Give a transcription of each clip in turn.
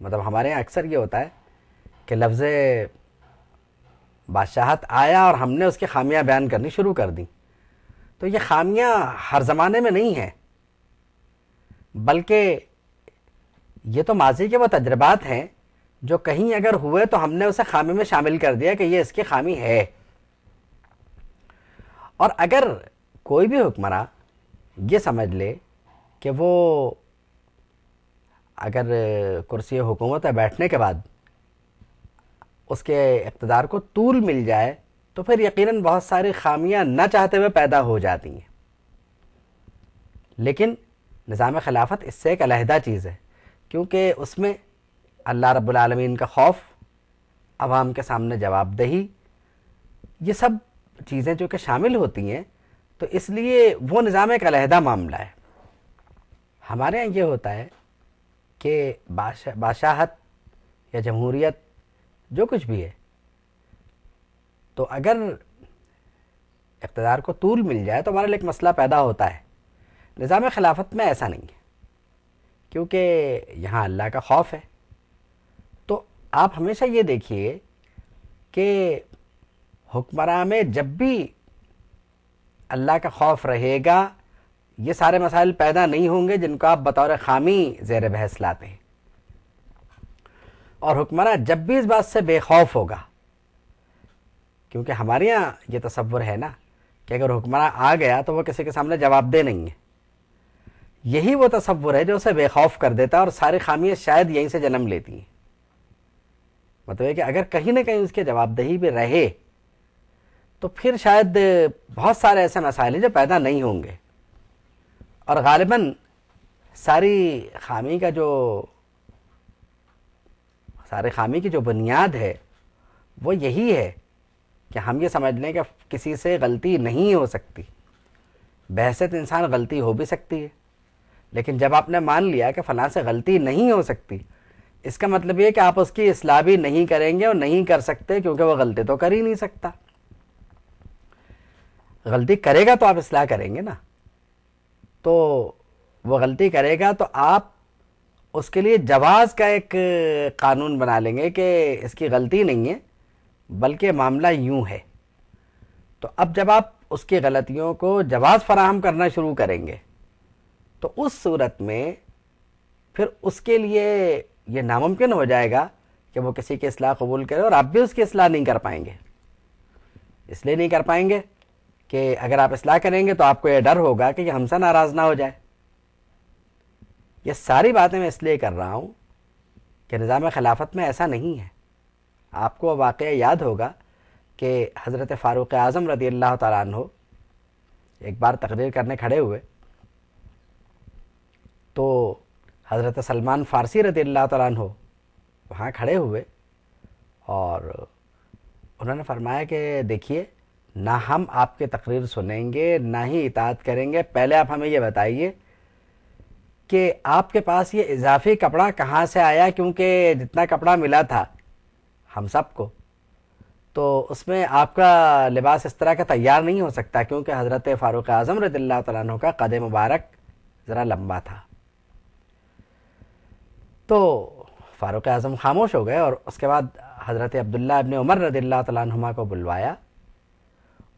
मतलब हमारे यहाँ अक्सर ये होता है कि लफ्ज़ बादशाहत आया और हमने उसकी खामियाँ बयान करनी शुरू कर दी। तो ये खामियाँ हर ज़माने में नहीं हैं, बल्कि ये तो माजी के वो तजर्बात हैं, जो कहीं अगर हुए तो हमने उसे खामी में शामिल कर दिया कि ये इसकी खामी है। और अगर कोई भी हुक्मरा ये समझ ले कि वो अगर कुर्सी हुकूमत बैठने के बाद उसके इकतदार को तूल मिल जाए तो फिर यकीनन बहुत सारी खामियाँ न चाहते हुए पैदा हो जाती हैं। लेकिन निज़ाम खिलाफत इससे एक अलहदा चीज़ है, क्योंकि उसमें अल्लाह रब्बुल का खौफ आवाम के सामने जवाबदही, ये सब चीज़ें जो कि शामिल होती हैं तो इसलिए वो निज़ाम एक अलहदा मामला है। हमारे यहाँ ये होता है कि बादशाह बादशाहत या जमहूरीत जो कुछ भी है। तो अगर इकतदार को तूल मिल जाए तो हमारे लिए एक मसला पैदा होता है। निज़ाम खिलाफत में ऐसा नहीं है, क्योंकि यहाँ अल्लाह का खौफ है। तो आप हमेशा ये देखिए कि हुक्मरा में जब भी अल्लाह का खौफ रहेगा, ये सारे मसाइल पैदा नहीं होंगे जिनको आप बतौर खामी जेर बहस लाते हैं। और हुक्मरा जब भी इस बात से बेखौफ होगा, क्योंकि हमारे यहाँ ये तस्वुर है ना, कि अगर हुक्मरा आ गया तो वो किसी के सामने जवाब दे नहीं है। यही वो तस्वुर है जो उसे बेखौफ कर देता है और सारी खामियाँ शायद यहीं से जन्म लेती हैं। मतलब है कि अगर कहीं ना कहीं उसके जवाबदेही भी रहे तो फिर शायद बहुत सारे ऐसे मसाइल हैं जो पैदा नहीं होंगे। और गालिबा सारी खामी का जो सारे खामी की जो बुनियाद है, वो यही है कि हम ये समझ लें कि किसी से गलती नहीं हो सकती। बहसत इंसान गलती हो भी सकती है, लेकिन जब आपने मान लिया कि फ़लाँ से गलती नहीं हो सकती, इसका मतलब ये कि आप उसकी असलाह भी नहीं करेंगे और नहीं कर सकते क्योंकि वह गलती तो कर ही नहीं सकता। गलती करेगा तो आप असलाह करेंगे ना। तो वो गलती करेगा तो आप उसके लिए जवाज़ का एक कानून बना लेंगे कि इसकी गलती नहीं है, बल्कि मामला यूँ है। तो अब जब आप उसकी गलतियों को जवाज़ फराहम करना शुरू करेंगे तो उस सूरत में फिर उसके लिए ये नामुमकिन हो जाएगा कि वो किसी की असलाह कबूल करे और आप भी उसकी असलाह नहीं कर पाएँगे। इसलिए नहीं कर पाएँगे कि अगर आप असलाह करेंगे तो आपको यह डर होगा कि हमसे नाराज़ ना हो जाए। ये सारी बातें मैं इसलिए कर रहा हूँ कि निज़ाम खिलाफत में ऐसा नहीं है। आपको वाक़ याद होगा कि हज़रत फ़ारूक आज़म रदी अल्लाह तु एक बार तकरीर करने खड़े हुए। तो हज़रत सलमान फ़ारसी रदी अल्लाह तु वहाँ खड़े हुए और उन्होंने फरमाया कि देखिए, ना हम आपके तकरीर सुनेंगे, ना ही इतात करेंगे, पहले आप हमें ये बताइए कि आपके पास ये इजाफी कपड़ा कहाँ से आया? क्योंकि जितना कपड़ा मिला था हम सबको। तो उसमें आपका लिबास इस तरह का तैयार नहीं हो सकता क्योंकि हज़रत फ़ारूक आज़म रदल्ला तु का कद मुबारक ज़रा लंबा था। तो फ़ारूक आज़म खामोश हो गए और उसके बाद हज़रत अब्दुल्ला अबन उमर रदल्ला तुमा को बुलवाया।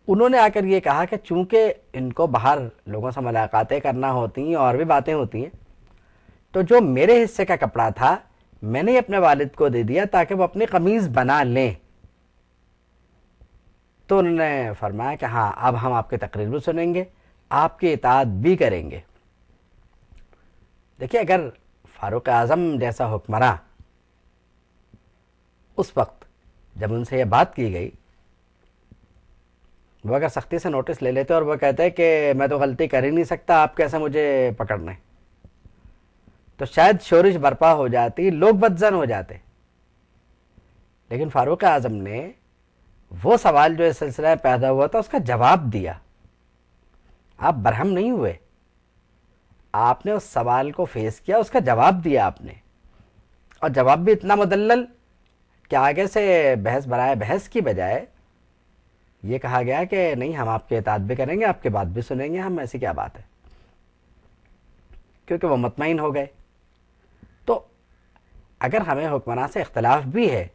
उन्होंने आकर ये कहा कि चूँकि इनको बाहर लोगों से मुलाकातें करना होती हैं और भी बातें होती हैं तो जो मेरे हिस्से का कपड़ा था, मैंने अपने वालिद को दे दिया ताकि वो अपनी कमीज़ बना लें। तो उन्होंने फरमाया कि हाँ अब हम आपके तकरीर भी सुनेंगे, आपकी इतात भी करेंगे। देखिए, अगर फारूक आज़म जैसा हुक्मरा उस वक्त जब उनसे यह बात की गई, वो अगर सख्ती से नोटिस ले लेते और वो कहते हैं कि मैं तो गलती कर ही नहीं सकता, आप कैसे मुझे पकड़ने? तो शायद शोरिश बर्पा हो जाती, लोग बदजन हो जाते। लेकिन फारूक आज़म ने वो सवाल जो इस सिलसिला में पैदा हुआ था, उसका जवाब दिया। आप बरहम नहीं हुए। आपने उस सवाल को फेस किया, उसका जवाब दिया आपने। और जवाब भी इतना मुदल्लल कि आगे से बहस बराए बहस की बजाय ये कहा गया कि नहीं, हम आपके इतात भी करेंगे, आपके बात भी सुनेंगे, हम, ऐसी क्या बात है? क्योंकि वो मतमिन हो गए। अगर हमें हुक्मरान से इख्तलाफ भी है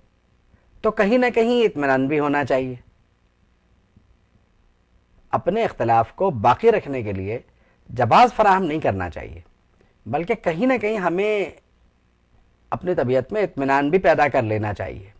तो कहीं ना कहीं इतमान भी होना चाहिए। अपने इख्तलाफ को बाकी रखने के लिए जवाब फराहम नहीं करना चाहिए, बल्कि कहीं ना कहीं हमें अपनी तबीयत में इतमान भी पैदा कर लेना चाहिए।